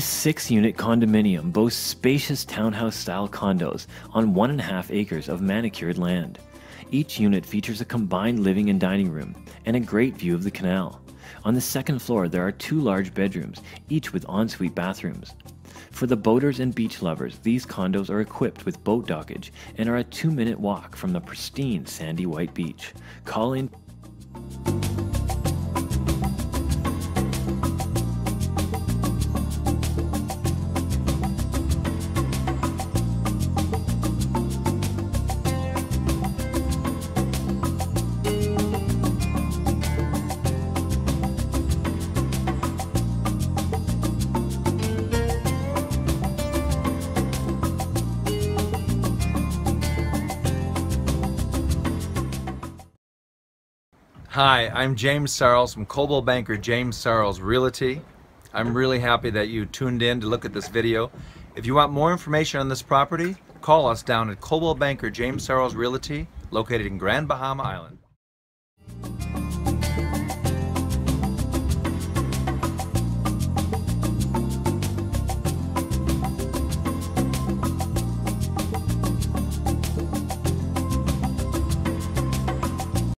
six unit condominium boasts spacious townhouse style condos on one and a half acres of manicured land. Each unit features a combined living and dining room and a great view of the canal. On the second floor, there are two large bedrooms, each with ensuite bathrooms. For the boaters and beach lovers, these condos are equipped with boat dockage and are a two minute walk from the pristine sandy white beach. Call in Hi, I'm James Sarles from Coldwell Banker James Sarles Realty. I'm really happy that you tuned in to look at this video. If you want more information on this property, call us down at Coldwell Banker James Sarles Realty, located in Grand Bahama Island.